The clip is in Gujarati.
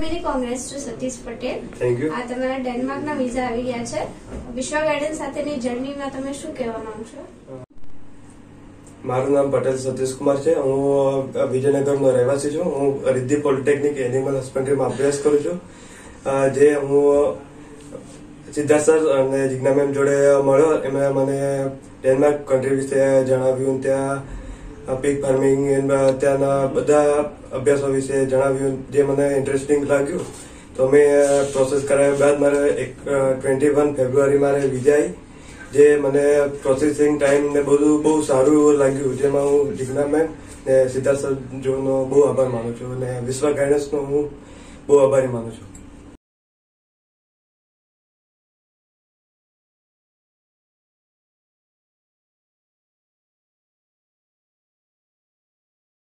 Many congrats to Satish Patel. આ તમારા ડેનમાર્કના વિઝા આવી ગયા છે. વિશ્વ ગાર્ડન સાથેની જર્નીમાં તમે શું કહેવા માંગશો મારું નામ પટેલ સતીશ કુમાર છે. હું વિજયનગરનો રહેવાસી છું. હું રિદ્ધિ પોલિટેકનિક એનિમલ હસબન્ડરીમાં અભ્યાસ કરું છું. જે હું સિદ્ધાર્થ સર અને જિજ્ઞા મેમ જોડે મળ્યો. એમણે મને ડેનમાર્ક કન્ટ્રી વિશે જણાવ્યું ત્યાં પીક ફાર્મિંગ ત્યાંના બધા અભ્યાસો વિશે જણાવ્યું, જે મને ઇન્ટરેસ્ટિંગ લાગ્યું. તો મેં પ્રોસેસ કરાવ્યા બાદ મારે એક ટ્વેન્ટી વન ફેબ્રુઆરી મારે વિજાઈ જે મને પ્રોસેસિંગ ટાઈમ ને બધું બહુ સારું લાગ્યું, જેમાં હું જિજ્ઞા ને સિદ્ધાર્થ જોનો બહુ આભાર માનું છું અને વિશ્વ ગાઈડન્સનો હું બહુ આભારી માનું છું.